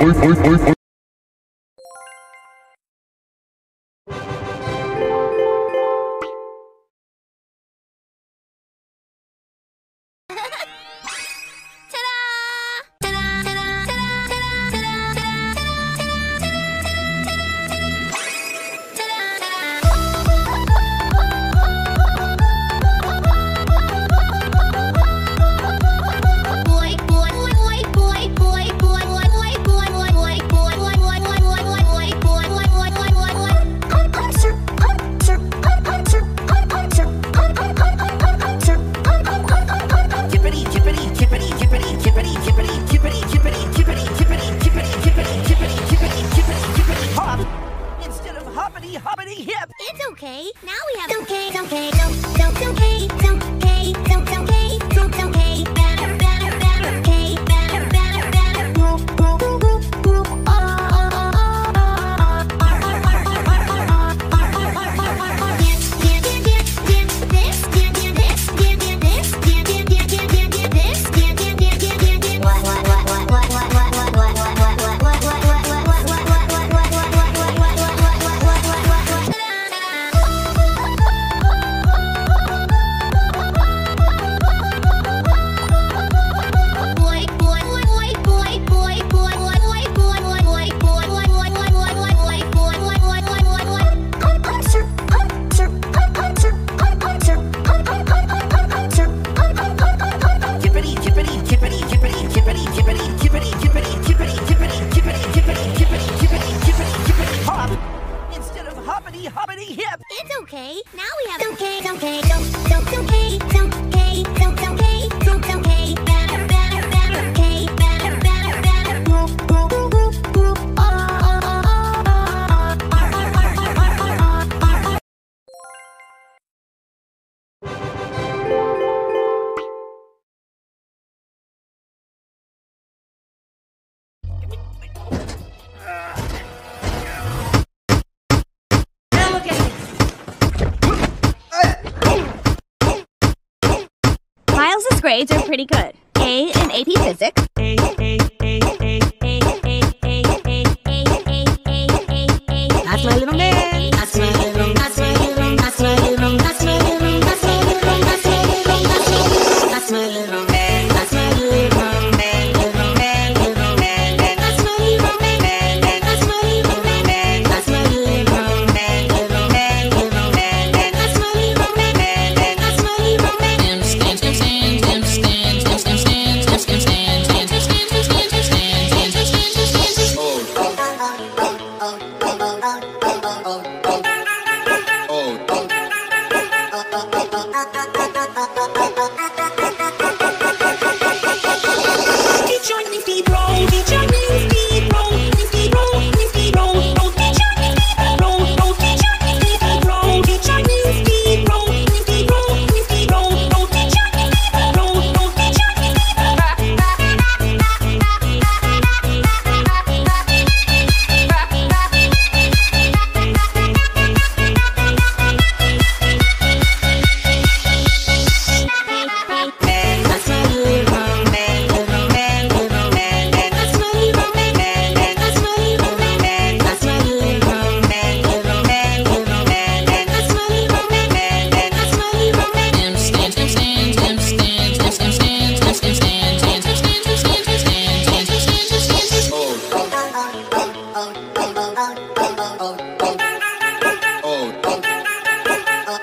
Oi, oi, oi, oi. grades are pretty good. A in AP Physics, Oh.